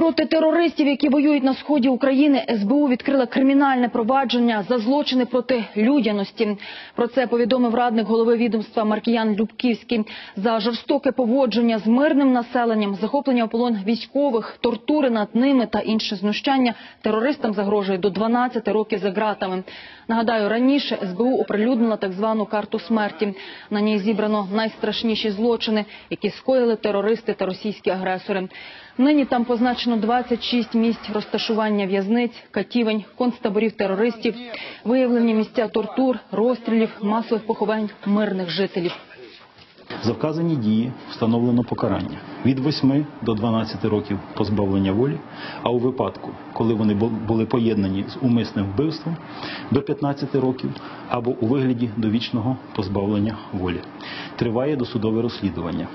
Проти терористів, які воюють на сході України, СБУ відкрила кримінальне провадження за злочини проти людяності. Про це повідомив радник голови відомства Маркіян Любківський. За жорстоке поводження з мирним населенням, захоплення у полон військових, тортури над ними та інше знущання терористам загрожує до 12 років за ґратами. Нагадаю, раніше СБУ оприлюднила так звану карту смерті. На ній зібрано найстрашніші злочини, які скоїли терористи та російські агресори. Нині там позначено 26 місць розташування в'язниць, катівень, концтаборів терористів, виявлені місця тортур, розстрілів, масових поховань мирних жителів. За вказані дії встановлено покарання від 8 до 12 років позбавлення волі, а у випадку, коли вони були поєднані з умисним вбивством, до 15 років або у вигляді довічного позбавлення волі. Триває досудове розслідування.